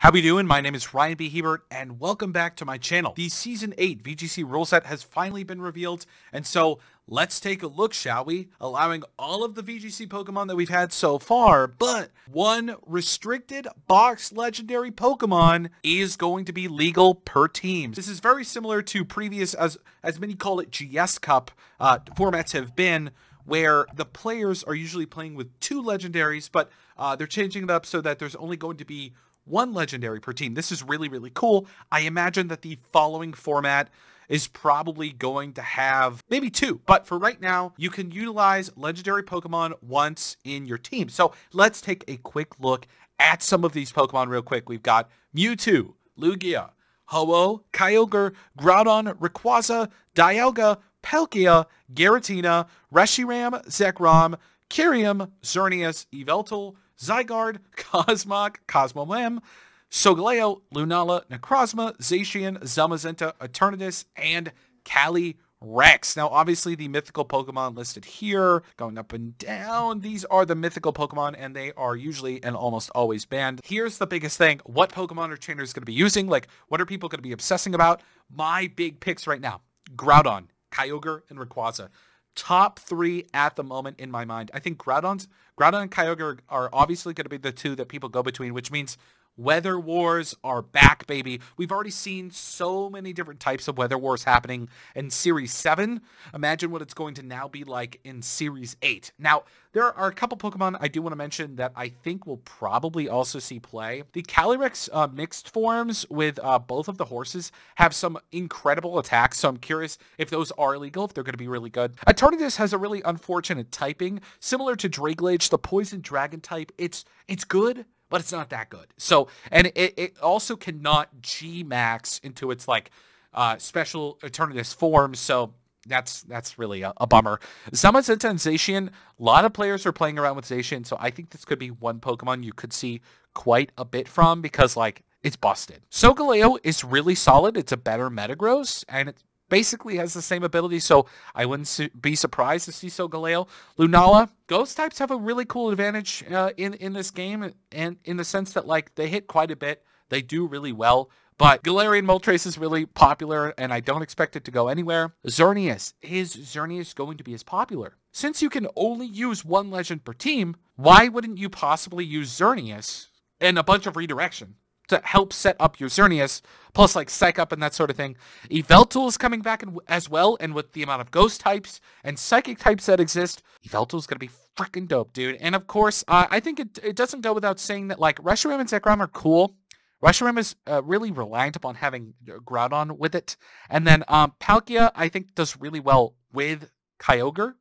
How we doing? My name is Ryan B. Hebert, and welcome back to my channel. The Season 8 VGC rule set has finally been revealed, and so let's take a look, shall we? Allowing all of the VGC Pokemon that we've had so far, but one restricted box legendary Pokemon is going to be legal per team. This is very similar to previous, as, as many call it GS Cup uh, formats have been, where the players are usually playing with two legendaries, but uh, they're changing it up so that there's only going to be one legendary per team. This is really, really cool. I imagine that the following format is probably going to have maybe two. But for right now, you can utilize legendary Pokemon once in your team. So let's take a quick look at some of these Pokemon real quick. We've got Mewtwo, Lugia, Ho-Oh, Kyogre, Groudon, Rayquaza, Dialga, Palkia, Giratina, Reshiram, Zekrom, Kyurem, Xerneas, Yveltal, Zygarde, Cosmog, Cosmoem, Solgaleo, Lunala, Necrozma, Zacian, Zamazenta, Eternatus, and Calyrex. Now, obviously, the mythical Pokemon listed here, going up and down, these are the mythical Pokemon, and they are usually and almost always banned. Here's the biggest thing. What Pokemon are trainers going to be using? Like, what are people going to be obsessing about? My big picks right now. Groudon, Kyogre, and Rayquaza top three at the moment in my mind. I think Groudon's Groudon and Kyogre are obviously going to be the two that people go between, which means Weather Wars are back, baby. We've already seen so many different types of Weather Wars happening in Series 7. Imagine what it's going to now be like in Series 8. Now, there are a couple Pokemon I do want to mention that I think will probably also see play. The Calyrex uh, mixed forms with uh, both of the horses have some incredible attacks, so I'm curious if those are illegal, if they're going to be really good. Eternatus has a really unfortunate typing. Similar to Dragalge, the Poison Dragon type, it's it's good, but it's not that good. So, and it, it also cannot G max into its like uh, special Eternatus form. So that's that's really a, a bummer. Zamazenta and Zacian, a lot of players are playing around with Zacian, so I think this could be one Pokemon you could see quite a bit from because like it's busted. Solgaleo is really solid. It's a better Metagross, and it's basically has the same ability, so I wouldn't su- be surprised to see Solgaleo. Lunala, Ghost types have a really cool advantage uh, in in this game, and in the sense that like they hit quite a bit, they do really well. But Galarian Moltres is really popular, and I don't expect it to go anywhere. Xerneas, is Xerneas going to be as popular? Since you can only use one legend per team, why wouldn't you possibly use Xerneas and a bunch of redirection? To help set up your Xerneas, plus like Psych Up and that sort of thing. Yveltal is coming back as well, and with the amount of Ghost types and Psychic types that exist, Yveltal is going to be freaking dope, dude. And of course, uh, I think it, it doesn't go without saying that like Reshiram and Zekrom are cool. Reshiram is uh, really reliant upon having Groudon with it. And then um, Palkia, I think, does really well with Kyogre.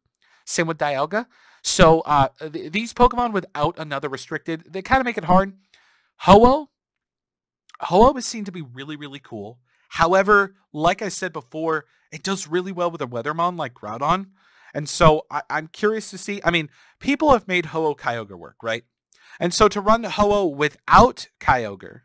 Same with Dialga. So uh, th- these Pokemon without another restricted, they kind of make it hard. Ho-Oh, Ho-Oh is seen to be really, really cool. However, like I said before, it does really well with a Weathermon like Groudon. And so I, am curious to see. I mean, people have made Ho-Oh Kyogre work, right? And so to run Ho-Oh without Kyogre,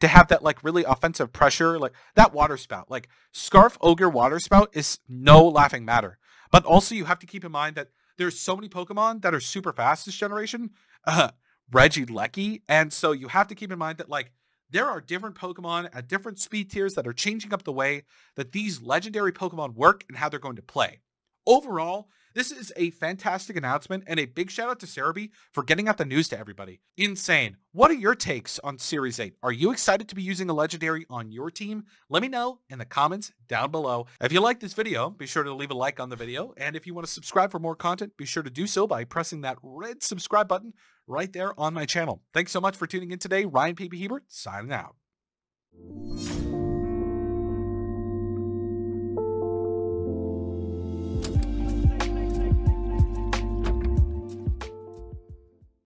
to have that like really offensive pressure, like that water spout, like Scarf Kyogre water spout is no laughing matter. But also you have to keep in mind that there's so many Pokemon that are super fast this generation. Uh, Regieleki. And so you have to keep in mind that like there are different Pokemon at different speed tiers that are changing up the way that these legendary Pokemon work and how they're going to play. Overall, this is a fantastic announcement and a big shout out to Serebii for getting out the news to everybody. Insane. What are your takes on Series 8? Are you excited to be using a legendary on your team? Let me know in the comments down below. If you like this video, be sure to leave a like on the video. And if you want to subscribe for more content, be sure to do so by pressing that red subscribe button right there on my channel. Thanks so much for tuning in today. Ryan B. Hebert signing out.